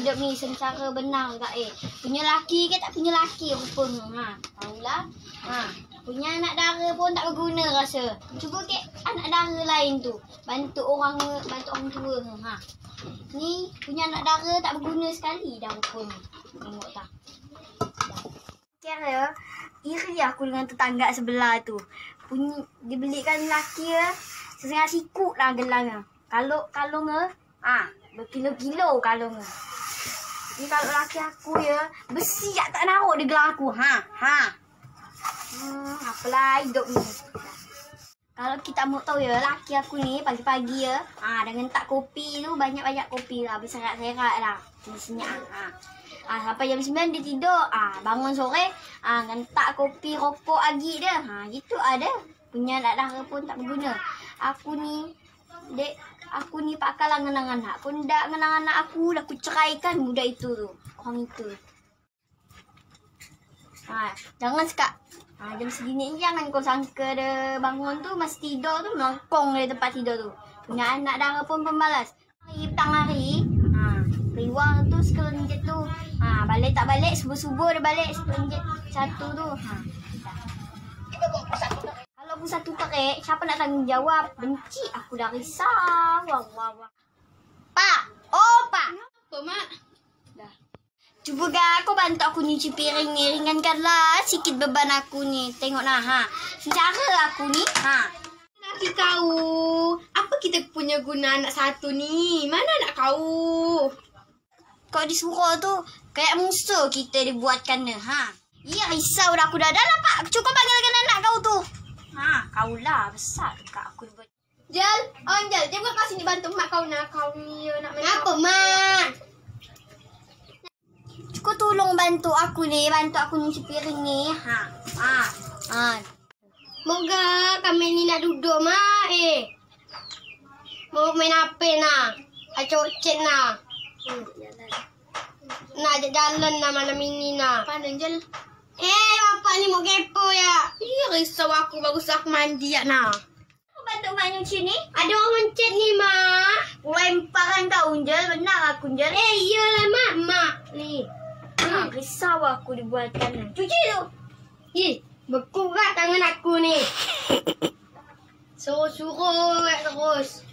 hidup ni secara benar tak eh. Punya laki ke tak punya laki rupanya. Ha, tahulah. Ha, punya anak dara pun tak berguna rasa. Cuba ke anak dara lain tu. Bantu orang bantu orang tua. Ha. Ni punya anak dara tak berguna sekali dah rupanya. Tengok tak. Kira iri aku dengan tetangga sebelah tu. Punya dia belikan lelaki ya. Sesengah sikut lah gelangnya. Kalau kalau nge, ah berkilo-kilo kalau. Ni kalau laki aku ya, besi tak tak naruh di gelang aku. Ha, ha. Hmm, apalah hidup ni. Kalau kita mau tahu ya, laki aku ni pagi-pagi ya, ah dengan tak kopi tu banyak-banyak kopi lah, berserat-serat lah. Senyap. Ha. Ah, sampai jam 9 dia tidur. Ah, bangun sore, ah ngentak kopi rokok lagi dia. Ha, gitu ada. Punya anak dara pun tak berguna. Aku ni dek aku ni pakal ngenang anak. Pun dak ngenang anak aku dah aku ceraikan budak itu tu. Orang itu. Ha, jangan sekak. Ha, jam segini ni jangan kau sangka dia bangun tu masih tidur tu melengkong dari tempat tidur tu. Punya anak dara pun pembalas. Hari petang hari, ha, keluar tu sekelinjet tu. Ha, balik tak balik, subuh-subuh dia balik sekelinjet satu tu. Ha. Kalau aku satu tarik, siapa nak tanggung jawab? Benci aku dah risau. Wah, wah, wah. Pak! Oh, Pak! Apa, Mak? Dah. Cuba ga kau bantu aku nyuci piring ni. Ringankanlah sikit beban aku ni. Tengok nah, ha. Secara aku ni, ha. Laki kau. Apa kita punya guna anak satu ni? Mana nak kau? Kau disuruh tu, kayak musuh kita dibuatkan ni, ha. Ya, risau dah aku dah. Dah lah, Pak. Cukup panggilkan anak kau tu. Ha, kau lah. Besar dekat aku dibuat. Jel, oh dia bukan kau sini bantu mak kau nak kau ni nak main. Apa, Mak? Cukup tolong bantu aku ni. Bantu aku nyuci piring ni. Ha. Ha. Ha. Moga kami ni nak duduk mak eh. Mau main apa nak? Acok-cek nak. Hmm, Nak ajak jalan nak mana mini nak. Mana Jel? Eh, bapak ni mau kepo ya. Iya, risau aku bagus aku mandi ya nak. Bantu mak nyuci ni? Ada orang mencet ni, Mak. Lemparan kau, Unjel. Benar aku, Unjel. Eh, iyalah, Mak. Mak, ni. Ha, risau aku dibuatkan. Cuci tu. Ih, berkurat tangan aku ni. Suruh-suruh terus.